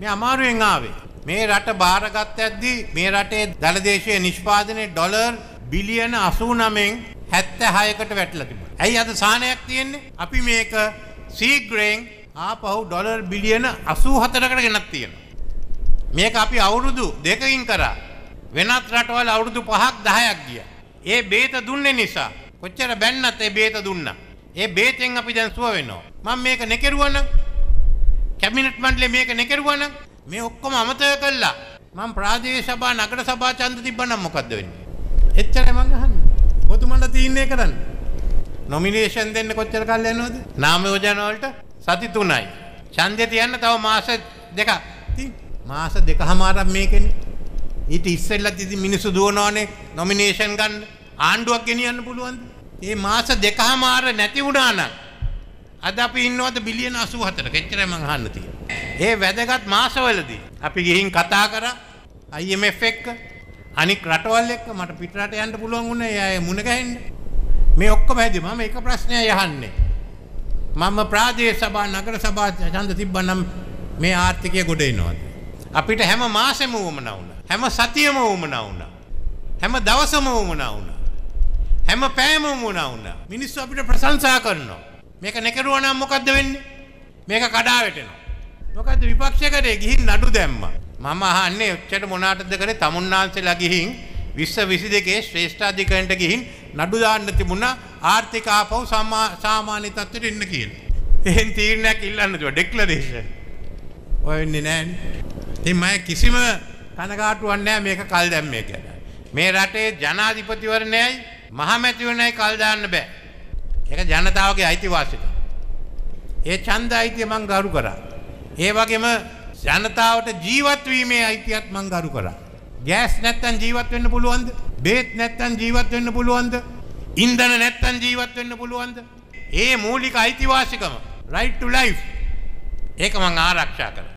මේ අමාරුවෙන් ආවේ. මේ රට බාරගත් ඇද්දී මේ රටේ දළදේශයේ නිෂ්පාදනය ඩොලර් බිලියන 89න් 76කට වැටලා තිබුණා. ඇයි අද සාහනයක් තියෙන්නේ? අපි මේක සීග්‍රයෙන් ආපහු ඩොලර් බිලියන 84කට ගෙනත් තියෙනවා. මේක අපි අවුරුදු දෙකකින් කරා. වෙනත් රටවල් අවුරුදු 5ක් 10ක් ගියා. ඒ බේත දුන්නේ නිසා කොච්චර බැන්නත් ඒ බේත දුන්නා. ඒ බේතෙන් අපි දැන් සුව වෙනවා. මම මේක නෙකරුවා නම් කැබිනට් මණ්ඩලේ මේක නෙකරුවා නම් මේ ඔක්කොම අමතක කළා. මම ප්‍රාදේශීය සභා නගර සභා ඡන්ද තිබ්බනම් මොකද්ද වෙන්නේ? එච්චරයි මං අහන්නේ. ඔතුමන්ට තීරණය කරන්න. නොමිනේෂන් දෙන්න කොච්චර කල් යනවද? නාම යෝජන වලට සති 3යි. ඡන්දේ තියන්න තව මාස දෙකක්. ඉතින් මාස දෙකමාරක් මේකනේ. ඊට ඉස්සෙල්ලත් ඉතින් මිනිස්සු දුවනවානේ නොමිනේෂන් ගන්න. ආණ්ඩුවක් ගෙනියන්න පුළුවන්ද? මේ මාස දෙකමාර නැති වුණා නම් අද අපි ඉන්නවද බිලියන 84ක එච්චරයි මං අහන්න තියෙන්නේ. ඒ වැදගත් මාසවලදී අපි ගිහින් කතා කරා IMF එක්ක අනික් රටවල් එක්ක මට පිටරට යන්න පුළුවන් වුණේ එයා මුණ ගැහෙන්න. මේ ඔක්කොම හැදි මම එක ප්‍රශ්නයයි අහන්නේ. මම ප්‍රාදේශ සභා නගර සභා ඡන්ද තිබ්බනම් මේ ආර්ථිකය ගොඩ එනවද? අපිට හැම මාසෙම වුමනා වුණා. හැම සතියෙම වුමනා වුණා. හැම දවසම වුමනා වුණා. හැම පෑම වුමනා වුණා. මිනිස්සු අපිට ප්‍රශංසා කරනවා. මේක නෙකරුවා නම් මොකද්ද වෙන්නේ? මේක කඩා වැටෙනවා. මොකද්ද විපක්ෂ කරේ ගිහින් නඩු දැම්මා. මම අහන්නේ ඔච්චර මොනාටද කරේ තමුන්නාන්සලා ගිහින් 20 22 ශ්‍රේෂ්ඨාධිකරණයට ගිහින් නඩු දාන්න තිබුණා ආර්ථික ආපහු සාමාන්‍ය තත්ත්වයට එන්න කියලා. එහෙන් තීරණයක් ඉල්ලන්න තිබුණා ඩෙක්ලරේෂන්. ඔය වෙන්නේ නැහනේ. ඉතින් මම කිසිම කනගාටුවක් නැහැ මේක කල් දැම්මේ කියලා. මේ රටේ ජනාධිපතිවරණයයි මහමැතිවරණයයි කල් දාන්න බෑ. ඒක ජනතාවගේ අයිතිවාසිකම. ඒ ඡන්ද අයිතිය මං ගරු කරා. ඒ වගේම ජනතාවට ජීවත් වීමේ අයිතියත් මං ගරු කරා. ගෑස් නැත්තම් ජීවත් වෙන්න පුළුවන්ද? බේත් නැත්තම් ජීවත් වෙන්න පුළුවන්ද? ඉන්ධන නැත්තම් ජීවත් වෙන්න පුළුවන්ද? ඒ මූලික අයිතිවාසිකම right to life ඒක මං ආරක්ෂා කරා.